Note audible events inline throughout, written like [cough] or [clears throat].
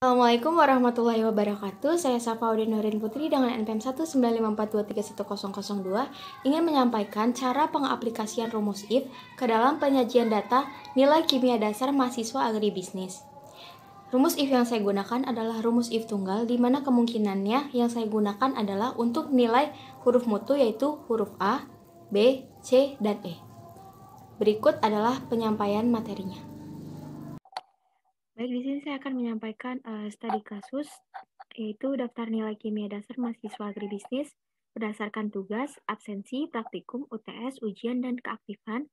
Assalamualaikum warahmatullahi wabarakatuh. Saya Safaudin Nurin Putri dengan NPM 19542310002 ingin menyampaikan cara pengaplikasian rumus if ke dalam penyajian data nilai kimia dasar mahasiswa agribisnis. Rumus if yang saya gunakan adalah rumus if tunggal di mana kemungkinannya yang saya gunakan adalah untuk nilai huruf mutu yaitu huruf A, B, C, dan E. Berikut adalah penyampaian materinya. Baik, di sini saya akan menyampaikan uh, studi kasus, yaitu daftar nilai kimia dasar mahasiswa agribisnis berdasarkan tugas, absensi, praktikum, UTS, ujian, dan keaktifan,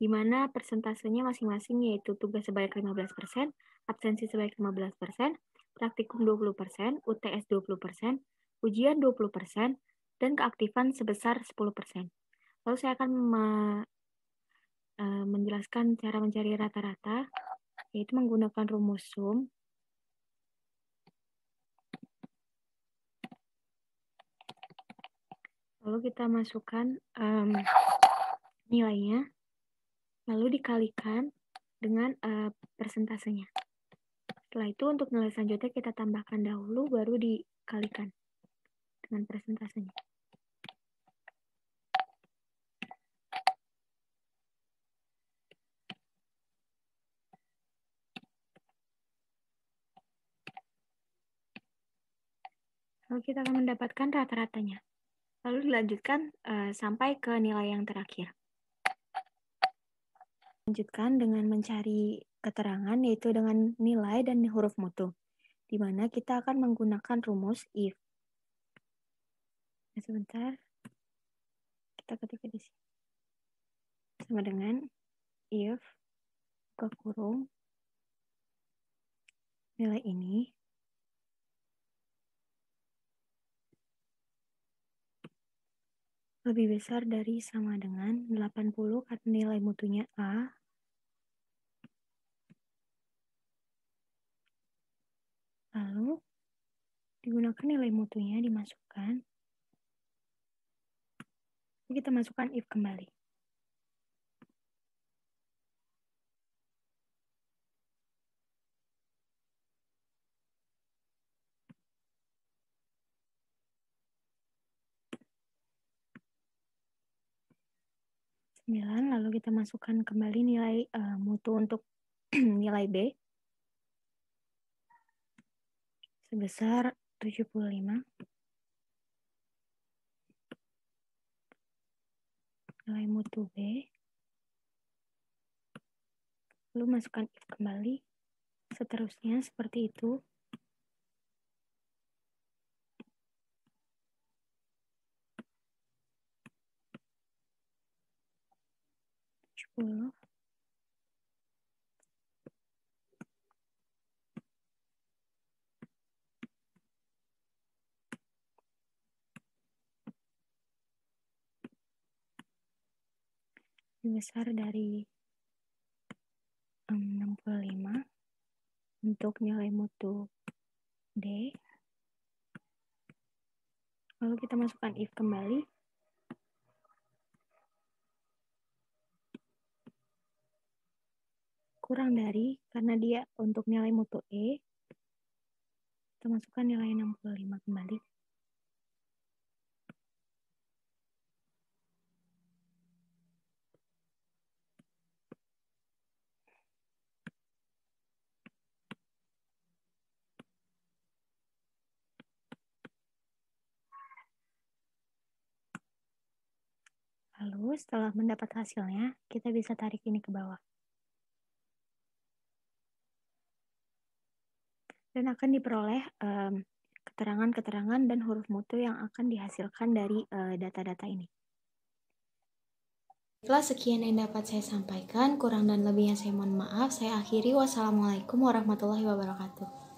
di mana persentasenya masing-masing yaitu tugas sebanyak 15%, absensi sebanyak 15%, praktikum 20%, UTS 20%, ujian 20%, dan keaktifan sebesar 10%. Lalu saya akan me, uh, menjelaskan cara mencari rata-rata yaitu menggunakan rumus sum lalu kita masukkan um, nilainya. Lalu dikalikan dengan uh, persentasenya. Setelah itu untuk nilai selanjutnya kita tambahkan dahulu baru dikalikan dengan persentasenya Lalu kita akan mendapatkan rata-ratanya. Lalu dilanjutkan uh, sampai ke nilai yang terakhir. Lanjutkan dengan mencari keterangan yaitu dengan nilai dan huruf mutu. Di mana kita akan menggunakan rumus if. Nah, sebentar. Kita ketik di sini. Sama dengan if ke kurung nilai ini lebih besar dari sama dengan 80 karena nilai mutunya A. Lalu digunakan nilai mutunya dimasukkan. Kita masukkan if kembali 9, lalu kita masukkan kembali nilai uh, mutu untuk [clears throat] nilai B sebesar 75. Nilai mutu B. Lalu masukkan if kembali. Seterusnya seperti itu. 10 besar dari 65 untuk nilai mutu D. Lalu kita masukkan if kembali. Kurang dari, karena dia untuk nilai mutu E, kita masukkan nilai 65 kembali. Lalu setelah mendapat hasilnya, kita bisa tarik ini ke bawah. Dan akan diperoleh keterangan-keterangan um, dan huruf mutu yang akan dihasilkan dari uh, data-data uh, ini. Setelah sekian yang dapat saya sampaikan, kurang dan lebihnya saya mohon maaf. Saya akhiri. Wassalamualaikum warahmatullahi wabarakatuh.